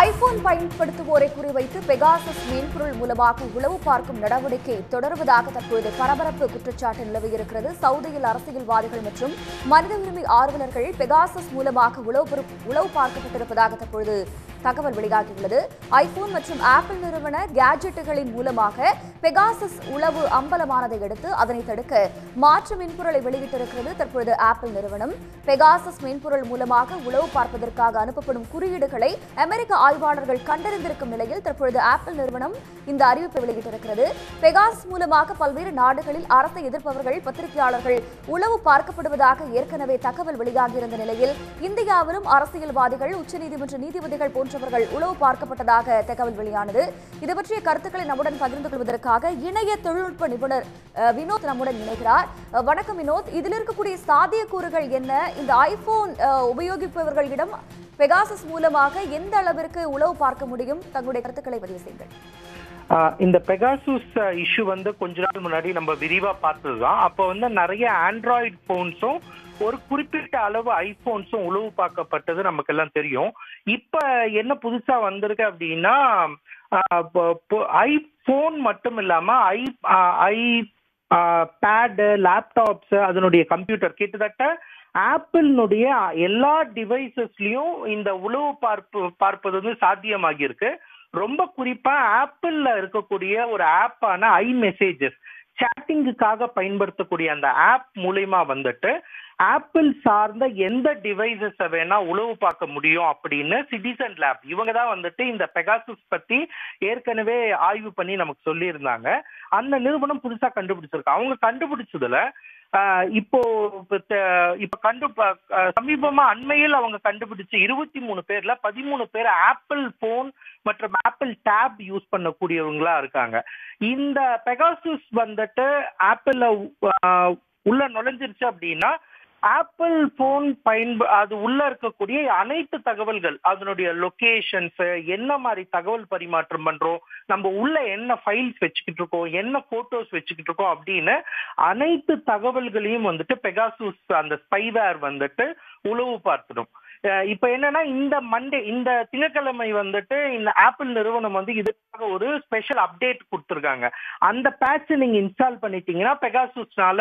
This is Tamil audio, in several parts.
ஐபோன் பயன்படுத்துவோரை குறிவைத்து பெகாசஸ் மென்பொருள் மூலமாக உளவு பார்க்கும் நடவடிக்கை தொடர்வதாக தற்பொழுது பரபரப்பு குற்றச்சாட்டு நிலவியிருக்கிறது. சவுதியில் அரசியல்வாதிகள் மற்றும் மனித உரிமை ஆர்வலர்கள் பெகாசஸ் மூலமாக உளவு உளவு பார்க்கப்பட்டிருப்பதாக தற்பொழுது தகவல் வெளியாகியுள்ளது. ஐபோன் மற்றும் ஆப்பிள் நிறுவன கேஜெட்டுகளின் மூலமாக பெகாசஸ் உளவு அம்பலமானதை அடுத்து அதனை தடுக்க மாற்று மென்பொருளை வெளியிட்டிருக்கிறது தற்பொழுது ஆப்பிள் நிறுவனம். பெகாசஸ் மென்பொருள் மூலமாக உளவு பார்ப்பதற்காக அனுப்பப்படும் குறியீடுகளை அமெரிக்க ஆய்வாளர்கள் கண்டறிந்திருக்கும் நிலையில் தற்பொழுது ஆப்பிள் நிறுவனம் இந்த அறிவிப்பை வெளியிட்டிருக்கிறது. பெகாசஸ் மூலமாக பல்வேறு நாடுகளில் அரசை எதிர்ப்பவர்கள் பத்திரிகையாளர்கள் உளவு பார்க்கப்படுவதாக ஏற்கனவே தகவல் வெளியாகியிருந்த நிலையில் இந்தியாவிலும் அரசியல்வாதிகள் உச்சநீதிமன்ற நீதிபதிகள் போன்ற போன்றவர்கள் உளவு பார்க்கப்பட்டதாக தகவல் வெளியானது. இது பற்றிய கருத்துக்களை நம்முடன் பகிர்ந்து கொள்வதற்காக இணைய தொழில்நுட்ப நிபுணர் அஹ், வினோத் நம்முடன் இணைகிறார். வணக்கம் வினோத். இதில் இருக்கக்கூடிய சாத்தியக்கூறுகள் என்ன? இந்த ஐபோன் உபயோகிப்பவர்களிடம் பெகாசஸ் மூலமாக எந்த அளவிற்கு உளவு பார்க்க முடியும்? தங்களுடைய கருத்துக்களை பதிவு செய்யுங்கள். இந்த பெகாசூஸ் இஷ்யூ வந்து கொஞ்ச நாள் முன்னாடி நம்ம விரிவா பார்த்ததுதான். அப்போ வந்து நிறைய ஆண்ட்ராய்டு ஃபோன்ஸும் ஒரு குறிப்பிட்ட அளவு ஐஃபோன்ஸும் உளவு பார்க்கப்பட்டது நமக்கு எல்லாம் தெரியும். இப்போ என்ன புதுசாக வந்திருக்கு அப்படின்னா ஐஃபோன் மட்டும் இல்லாமல் ஐ ஐ பேடு லேப்டாப்ஸ் அதனுடைய கம்ப்யூட்டர் கிட்டத்தட்ட ஆப்பிளினுடைய எல்லா டிவைசஸ்லயும் இந்த உளவு பார்ப்பு பார்ப்பது வந்து சாத்தியமாகியிருக்கு. ரொம்ப குறிப்பா ஆப்பிள்ல இருக்கக்கூடிய ஒரு ஆப்பான ஐ மெசேஜஸ் சேட்டிங்குக்காக பயன்படுத்தக்கூடிய அந்த ஆப் மூலியமா வந்துட்டு ஆப்பிள் சார்ந்த எந்த டிவைசஸை வேணா உளவு பார்க்க முடியும் அப்படின்னு சிட்டிசன் லேப் இவங்க தான் வந்துட்டு இந்த பெகாசஸ் பத்தி ஏற்கனவே ஆய்வு பண்ணி நமக்கு சொல்லியிருந்தாங்க. அந்த நிறுவனம் புதுசா கண்டுபிடிச்சிருக்கு. அவங்க கண்டுபிடிச்சதுல இப்போ இப்ப கண்டு சமீபமா அண்மையில் அவங்க கண்டுபிடிச்ச இருபத்தி மூணு பேர்ல பதிமூணு பேர் ஆப்பிள் போன் மற்றும் ஆப்பிள் டேப் யூஸ் பண்ணக்கூடியவங்களா இருக்காங்க. இந்த பெகாசஸ் வந்துட்டு ஆப்பிள்ல உள்ள நுழைஞ்சிருச்சு அப்படின்னா ஆப்பிள் போன் பயன்ப அது உள்ள இருக்கக்கூடிய அனைத்து தகவல்கள் அதனுடைய லொகேஷன்ஸ் என்ன மாதிரி தகவல் பரிமாற்றம் பண்றோம் நம்ம உள்ள என்ன ஃபைல்ஸ் வச்சுக்கிட்டு இருக்கோம் என்ன போட்டோஸ் வச்சுக்கிட்டு இருக்கோம் அப்படின்னு அனைத்து தகவல்களையும் வந்துட்டு பெகாசூஸ் அந்த ஸ்பைவேர் வந்துட்டு உளவு பார்த்துடும். இப்ப என்னன்னா இந்த மண்டே இந்த திங்கட்கிழமை வந்துட்டு இந்த ஆப்பிள் நிறுவனம் வந்து இதுக்காக ஒரு ஸ்பெஷல் அப்டேட் கொடுத்துருக்காங்க. அந்த பேட்ச் நீங்க இன்ஸ்டால் பண்ணிட்டீங்கன்னா பெகாசூஸ்னால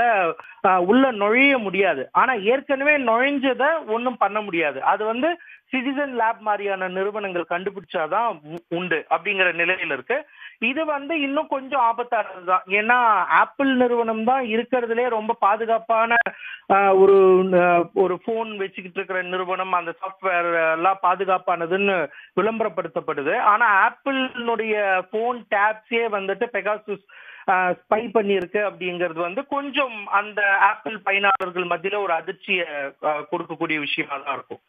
உள்ள நுழைய முடியாது. ஆனா ஏற்கனவே நுழைஞ்சதை ஒன்றும் பண்ண முடியாது. அது வந்து சிட்டிசன் லேப் மாதிரியான நிறுவனங்கள் கண்டுபிடிச்சாதான் உண்டு அப்படிங்கிற நிலையில இருக்கு. இது வந்து இன்னும் கொஞ்சம் ஆபத்தானது தான் ஏன்னா ஆப்பிள் நிறுவனம் தான் இருக்கிறதுலே ரொம்ப பாதுகாப்பான ஒரு ஆஹ், ஒரு போன் வச்சுக்கிட்டு இருக்கிற நிறுவனம் அந்த சாஃப்ட்வேர் எல்லாம் பாதுகாப்பானதுன்னு விளம்பரப்படுத்தப்படுது. ஆனா ஆப்பிளினுடைய போன் டேப்ஸே வந்துட்டு பெகாசூஸ் ஸ்பை பண்ணியிருக்கு அப்படிங்கிறது வந்து கொஞ்சம் அந்த ஆப்பிள் பயனாளர்கள் மத்தியில ஒரு அதிர்ச்சியை கொடுக்கக்கூடிய விஷயமா தான் இருக்கும்.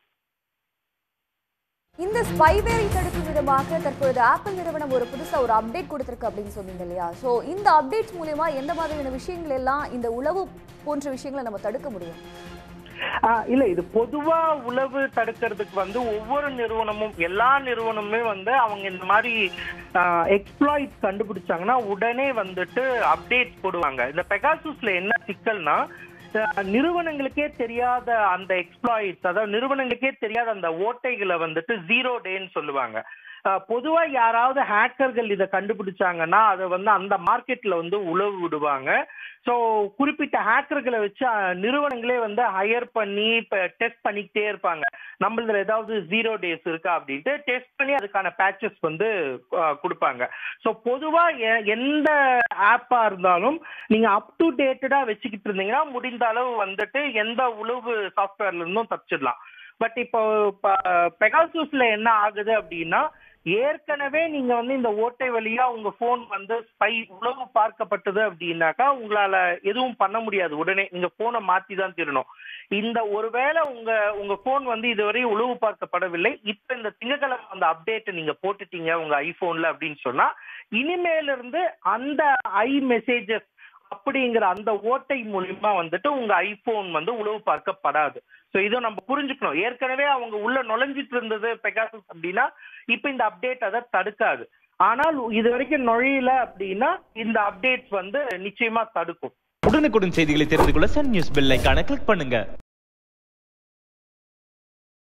இந்த ஸ்பைவேரை தடுக்கும் விதமாக தற்பொழுது ஆப்பிள் நிறுவனம் ஒரு புதுசாக ஒரு அப்டேட் கொடுத்துருக்கு அப்படின்னு சொன்னீங்க இல்லையா? ஸோ இந்த அப்டேட்ஸ் மூலயமா எந்த மாதிரியான விஷயங்கள் எல்லாம் இந்த உளவு போன்ற விஷயங்களை நம்ம தடுக்க முடியும்? ஆஹ் இல்ல இது பொதுவா உளவு தடுக்கிறதுக்கு வந்து ஒவ்வொரு நிறுவனமும் எல்லா நிறுவனமுமே வந்து அவங்க இந்த மாதிரி எக்ஸ்ப்ளாய்ட் கண்டுபிடிச்சாங்கன்னா உடனே வந்துட்டு அப்டேட் போடுவாங்க. இந்த பெகாசூஸ்ல என்ன சிக்கல்னா நிறுவனங்களுக்கே தெரியாத அந்த எக்ஸ்ப்ளாய்ட்ஸ் அதாவது நிறுவனங்களுக்கே தெரியாத அந்த ஓட்டைகளை வந்துட்டு ஜீரோ டேன்னு சொல்லுவாங்க. பொதுவா யாராவது ஹேக்கர்கள் இதை கண்டுபிடிச்சாங்கன்னா அதை வந்து அந்த மார்க்கெட்ல வந்து உழவு விடுவாங்க. ஸோ குறிப்பிட்ட ஹேக்கர்களை வச்சு நிறுவனங்களே வந்து ஹையர் பண்ணி இப்போ டெஸ்ட் பண்ணிக்கிட்டே இருப்பாங்க. நம்மளதுல ஏதாவது ஜீரோ டேஸ் இருக்கா அப்படின்ட்டு டெஸ்ட் பண்ணி அதுக்கான பேச்சஸ் வந்து கொடுப்பாங்க. ஸோ பொதுவாக எ- எந்த ஆப்பாக இருந்தாலும் நீங்கள் அப் டு டேட்டடாக வச்சுக்கிட்டு இருந்தீங்கன்னா முடிந்த அளவு வந்துட்டு எந்த உழவு சாஃப்ட்வேர்ல இருந்தும் தப்பிச்சிடலாம். பட் இப்போ பெகாசூஸ்ல என்ன ஆகுது அப்படின்னா ஏற்கனவே நீங்க வந்து இந்த ஓட்டை வழியா உங்க போன் வந்து ஸ்பை உளவு பார்க்கப்பட்டது அப்படின்னாக்கா உங்களால எதுவும் பண்ண முடியாது. உடனே நீங்க போனை மாத்தி தான் தீரணும். இந்த ஒருவேளை உங்க உங்க போன் வந்து இதுவரை உளவு பார்க்கப்படவில்லை. இப்ப இந்த திங்கட்கிழமை அந்த அப்டேட்டை நீங்க போட்டுட்டீங்க உங்க ஐபோன்ல அப்படின்னு சொன்னா இனிமேல இருந்து அந்த ஐ மெசேஜஸ் அப்படிங்கிற அந்த ஓட்டை மூலியமா வந்துட்டு உங்க ஐபோன் வந்து உளவு பார்க்கப்படாது. சோ இதை நம்ம புரிஞ்சுக்கணும். ஏற்கனவே அவங்க உள்ள நுழைஞ்சிட்டு இருந்தது பெகாசஸ் அப்படின்னா இப்ப இந்த அப்டேட் அதை தடுக்காது. ஆனால் இது வரைக்கும் நுழையல அப்படின்னா இந்த அப்டேட்ஸ் வந்து நிச்சயமா தடுக்கும். உடனுக்குடன் செய்திகளை தெரிந்து கொள்ள சன் நியூஸ் பெல் கிளிக் பண்ணுங்க.